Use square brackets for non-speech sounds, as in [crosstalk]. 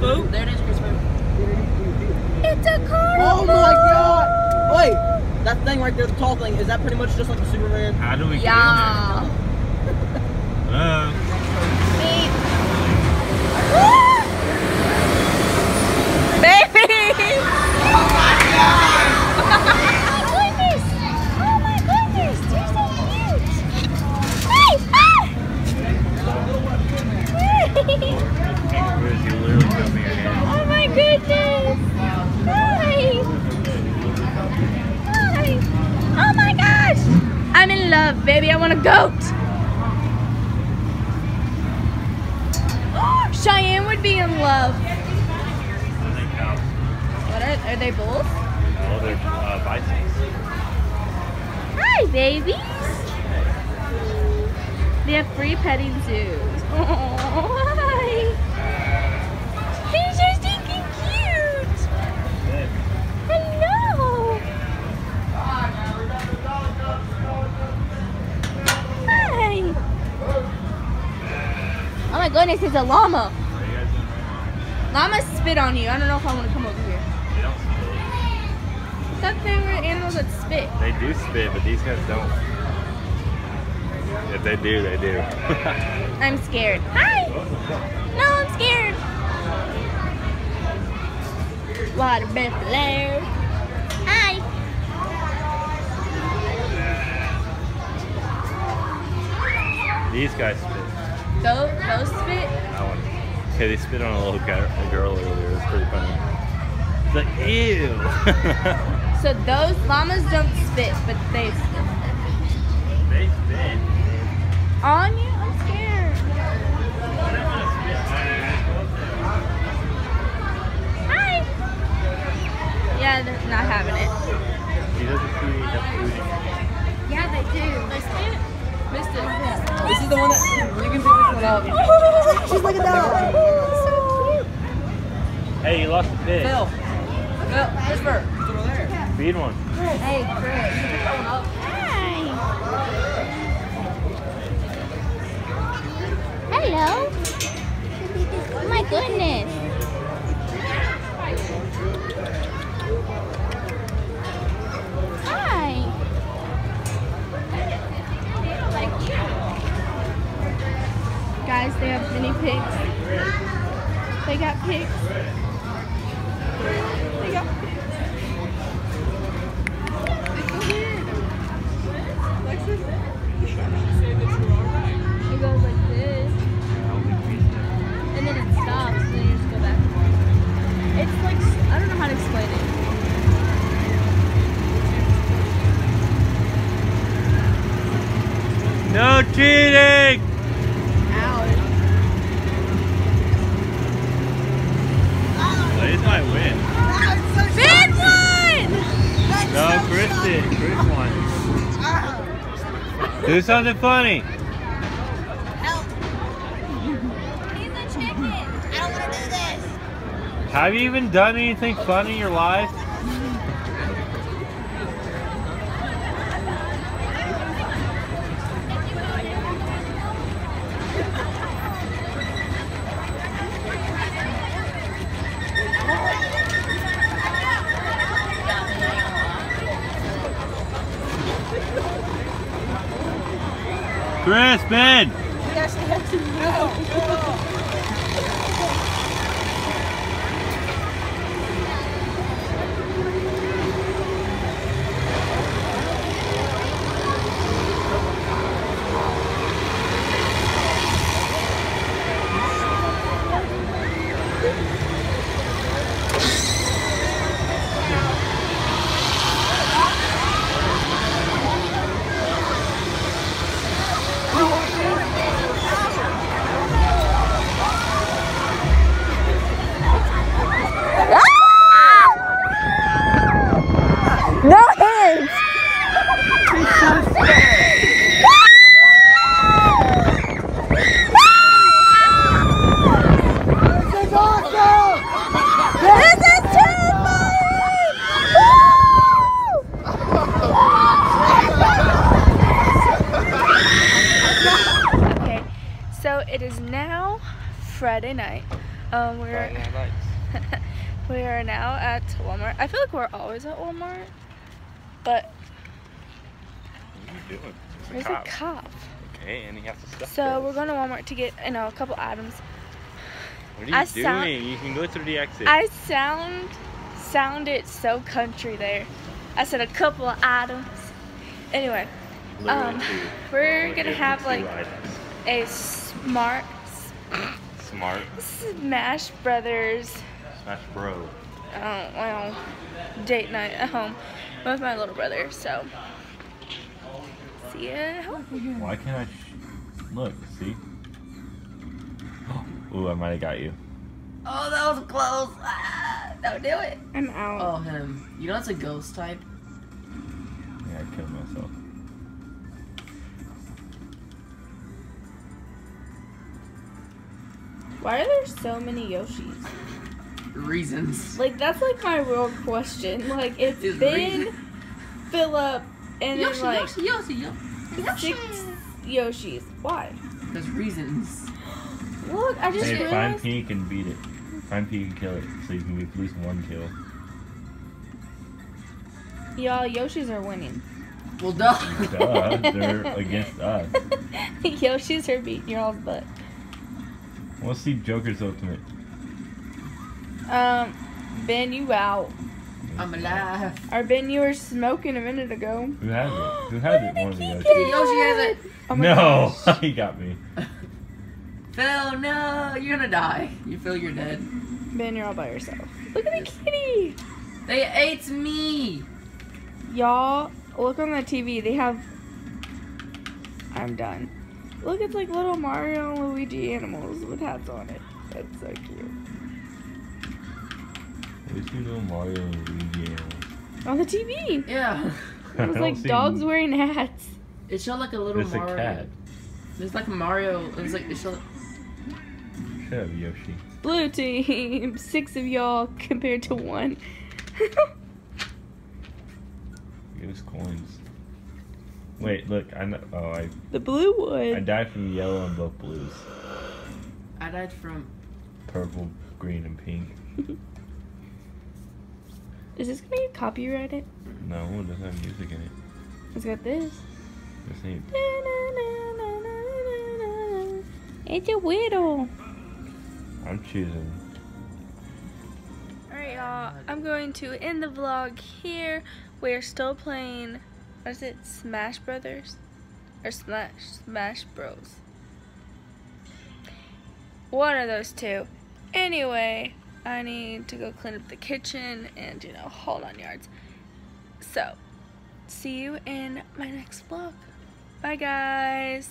boat. There it is, Chris boat. It's a car. Oh my god! Wait, that thing right there, the tall thing, is that pretty much just like a Superman? How do we get Yeah. in there? [laughs] Hello? Baby. I want a goat. [gasps] Cheyenne would be in love. I think cows. What are, are they bulls? No, they're uh, bisons. Hi, babies. They have free petting zoos. [laughs] Oh, It's a llama. What are you guys doing right Llamas spit on you. I don't know if I want to come over here. They don't spit. That thing were animals that spit. They do spit, but these guys don't. If they do, they do. [laughs] I'm scared. Hi. No, I'm scared. Water buffalo. Hi. these guys spit. Go, go spit. Okay, they spit on a little guy, a girl earlier. It was pretty funny. It's like, ew. [laughs] So those llamas don't spit, but they spit. they spit. On you? Hey, you lost a fish. Phil. Phil, Christopher. It's over there. Feed one. Hey, Chris. You pick that one up. Hi. Hello. Oh my goodness. Cheating! Ow. Blaze might win. Ben won! No, Chris did. Chris won. Do something funny. Help. He's a chicken. I don't want to do this. Have you even done anything fun in your life? Chris, Ben! Yes, yes, no. No hands. This is terrifying! okay, so it is now Friday night. Um, we're Friday Night [laughs] we are now at Walmart. I feel like we're always at Walmart, but What are you doing? there's a cop. Okay, and he has to stop. So we're going to Walmart to get you know a couple items. What are you I doing? sound- you can go through the exit. I sound sounded so country there. I said a couple of items. Anyway, um, we're gonna have, like- items. a smart smart Smash Brothers. Smash Bro. Oh well, date night at home with my little brother. So see ya. at home. Why can't I sh- look? See? [gasps] Ooh, I might have got you. Oh, that was close. Ah, don't do it. I'm out. Oh, him. You know that's a ghost type. Yeah, I killed myself. Why are there so many Yoshis? Reasons. Like that's like my real question. Like it's Is Ben, reason- Philip, and Yoshi, then like Yoshi, Yoshi, Yoshi. six Yoshis. Why? There's reasons. [gasps] Look, I just Hey, find realized. Pink and beat it. Find Pink and kill it, so you can get at least one kill. Y'all, Yoshis are winning. Well, duh. Duh, they're [laughs] against us. [laughs] Yoshis are beating y'all's butt. Let's see Joker's ultimate. Um, Ben, you out. I'm alive. Or Ben, you were smoking a minute ago. Who has it? Who has it? One of the Yoshis. Yoshi has it. Oh No, gosh. [laughs] he got me. [laughs] Phil, no, you're gonna die. You feel you're dead. Ben, you're all by yourself. Look at the kitty. They ate me. Y'all, look on the TV. They have. I'm done. Look, it's like little Mario and Luigi animals with hats on it. That's so cute. We see little Mario and Luigi animals. On the TV. Yeah. It [laughs] was don't like see- dogs wearing hats. It showed like a little There's a Mario. cat. There's like a Mario. It was like it showed. Shut up, Yoshi. Blue team, [laughs] six of y'all compared to one. [laughs] Give us coins. Wait, look, I know. Oh, I the blue one. I died from yellow and both blues. I died from. Purple, green, and pink. [laughs] Is this gonna get copyrighted? No, it doesn't have music in it. It's got this. This ain't. It's a whittle. I'm choosing. Alright, y'all. I'm going to end the vlog here. We're still playing. What is it? Smash Brothers? Or Smash Smash Bros. One of those two. Anyway, I need to go clean up the kitchen and, you know, hold on yards. So, see you in my next vlog. Bye, guys.